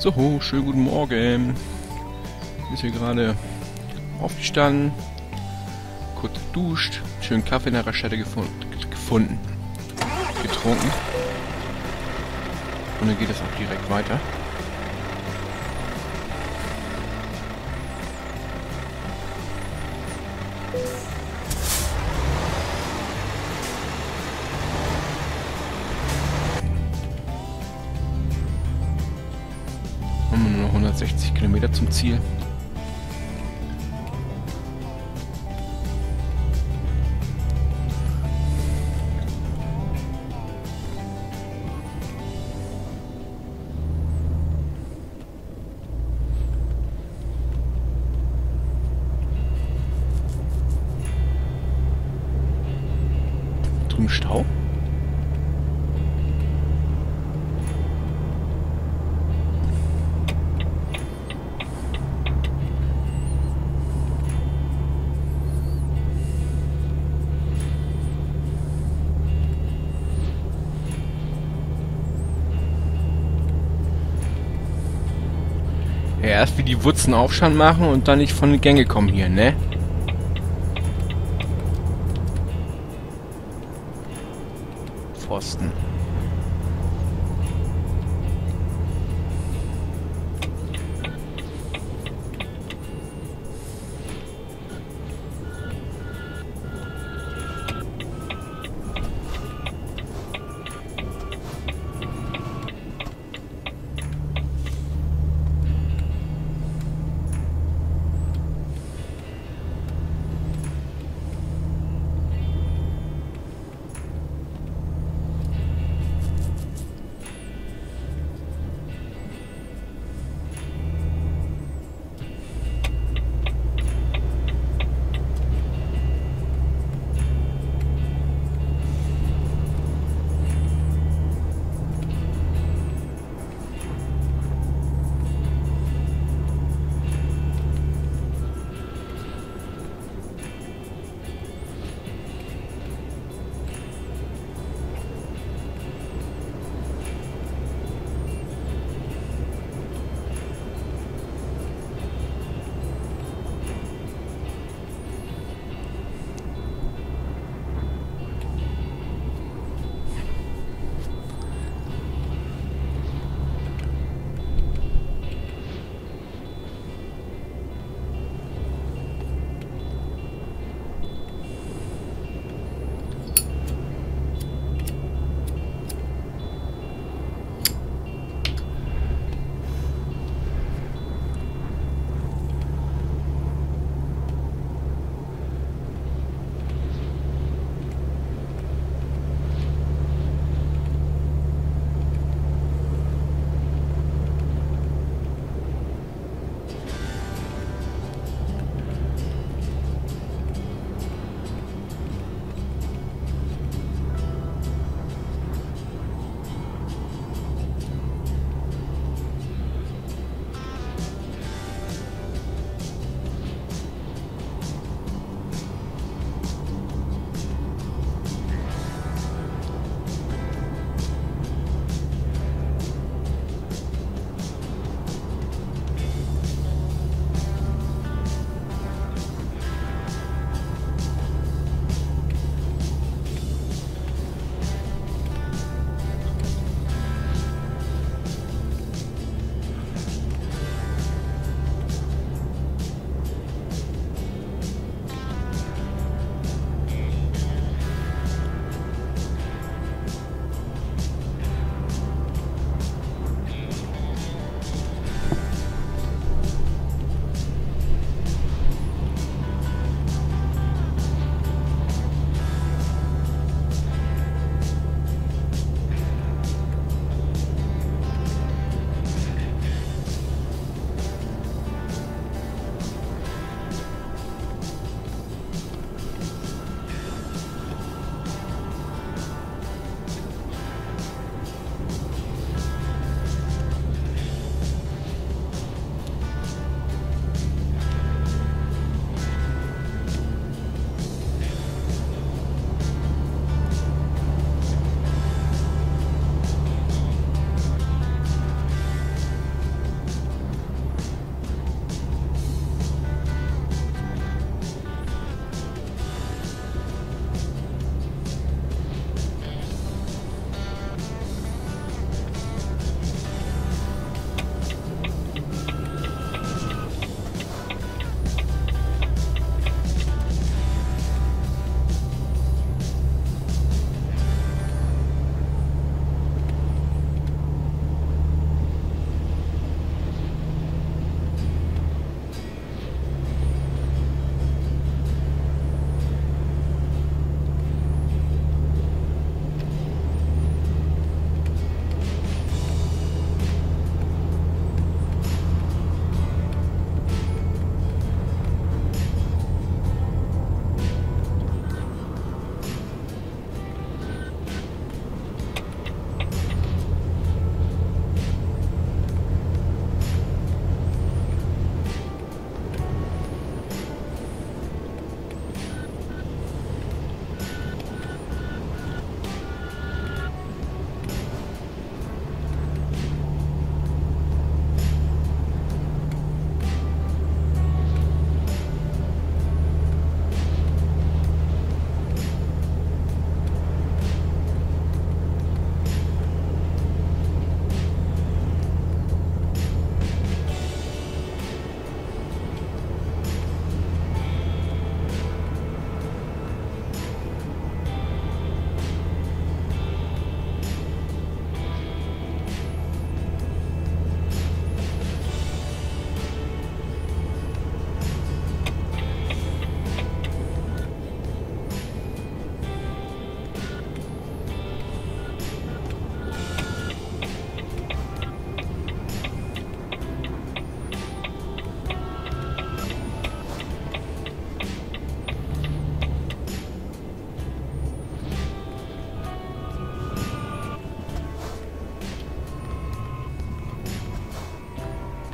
So, schönen guten Morgen. Ist hier gerade aufgestanden, kurz geduscht, schönen Kaffee in der Raststätte gefunden, gefunden, getrunken. Und dann geht es auch direkt weiter. 60 Kilometer zum Ziel. Drüben Stau? Ja, erst wie die Wutzen Aufstand machen und dann nicht von den Gänge kommen hier, ne? Pfosten.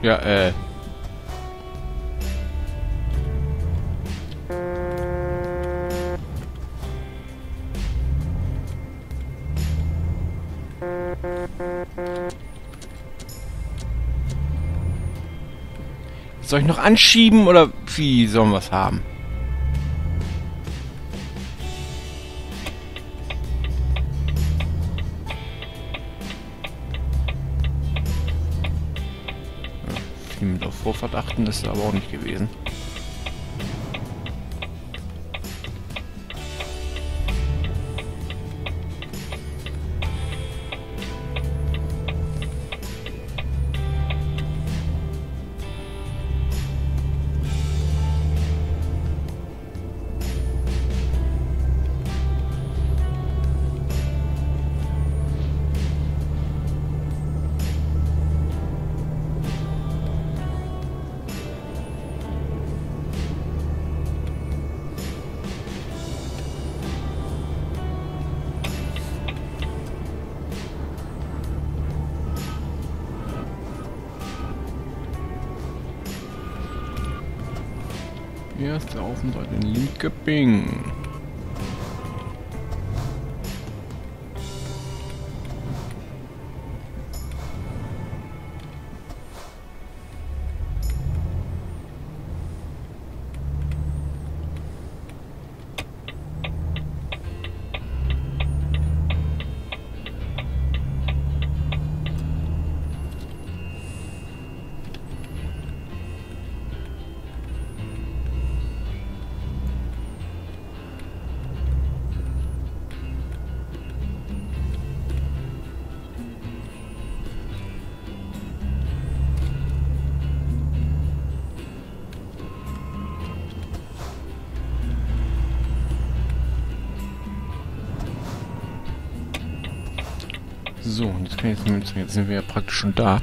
Ja, äh. Soll ich noch anschieben oder wie sollen wir es haben? Mit auf Vorfahrt achten ist aber auch nicht gewesen. Erste Aufenthalt in Linköping. So, und jetzt, kann ich jetzt, jetzt sind wir ja praktisch schon da.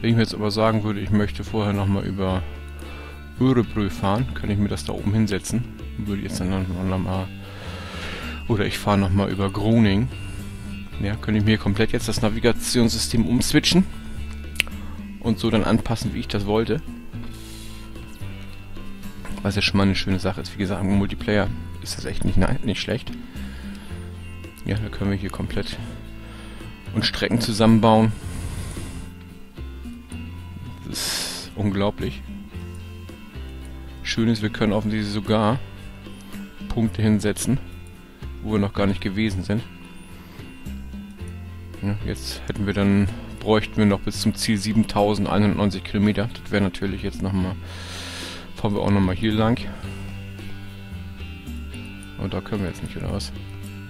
Wenn ich mir jetzt aber sagen würde, ich möchte vorher nochmal über Örebrö fahren, kann ich mir das da oben hinsetzen. Würde jetzt dann nochmal... Oder ich fahre nochmal über Groning. Ja, könnte ich mir komplett jetzt das Navigationssystem umswitchen. Und so dann anpassen, wie ich das wollte. Was ja schon mal eine schöne Sache ist. Wie gesagt, im Multiplayer ist das echt nicht, nicht schlecht. Ja, da können wir hier komplett und Strecken zusammenbauen. Das ist unglaublich. Schön ist, wir können offensichtlich sogar Punkte hinsetzen, wo wir noch gar nicht gewesen sind. Ja, jetzt hätten wir dann, bräuchten wir noch bis zum Ziel 7190 Kilometer. Das wäre natürlich jetzt nochmal, fahren wir auch nochmal hier lang. Und da können wir jetzt nicht, oder was?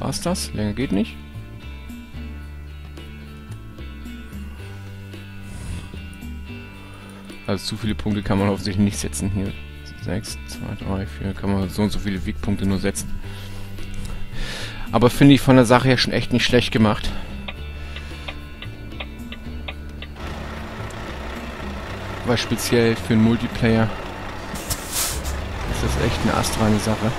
War's das? Länger geht nicht? Also zu viele Punkte kann man offensichtlich nicht setzen hier. 6, 2, 3, 4, kann man so und so viele Wegpunkte nur setzen. Aber finde ich von der Sache her schon echt nicht schlecht gemacht. Weil speziell für einen Multiplayer ist das echt eine astreine Sache.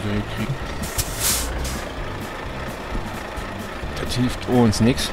Die Geschichte irgendwie gedreht kriegen. Das hilft uns nichts.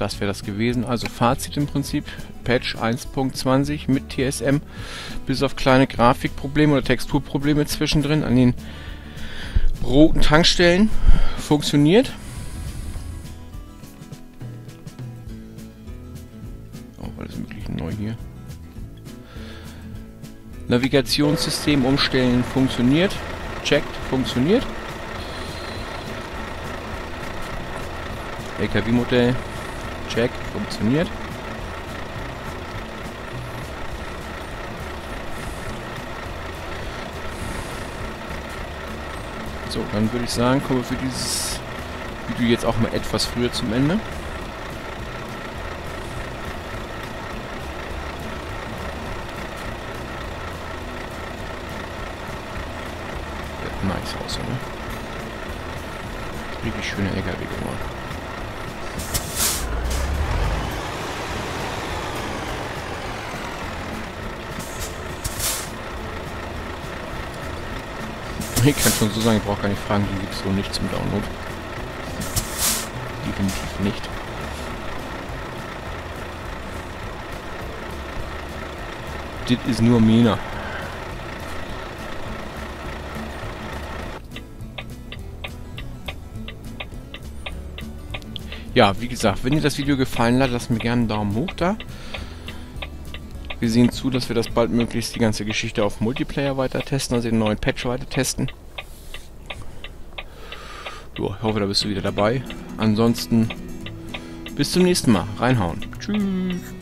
Das wäre das gewesen. Also Fazit im Prinzip, Patch 1.20 mit TSM, bis auf kleine Grafikprobleme oder Texturprobleme zwischendrin an den roten Tankstellen funktioniert. Auch alles mögliche neu hier. Navigationssystem umstellen funktioniert. Checkt, funktioniert. LKW-Modell. Check, funktioniert. So, dann würde ich sagen, kommen wir für dieses Video jetzt auch mal etwas früher zum Ende. nice aus, oder? Richtig schöne LKW geworden. Ich kann schon so sagen, ich brauche gar nicht fragen, die gibt es so nicht zum Download. Definitiv nicht. Das ist nur Mina. Ja, wie gesagt, wenn dir das Video gefallen hat, lass mir gerne einen Daumen hoch da. Wir sehen zu, dass wir das bald möglichst die ganze Geschichte auf Multiplayer weiter testen, also den neuen Patch weiter testen. Ich hoffe, da bist du wieder dabei. Ansonsten bis zum nächsten Mal. Reinhauen. Tschüss.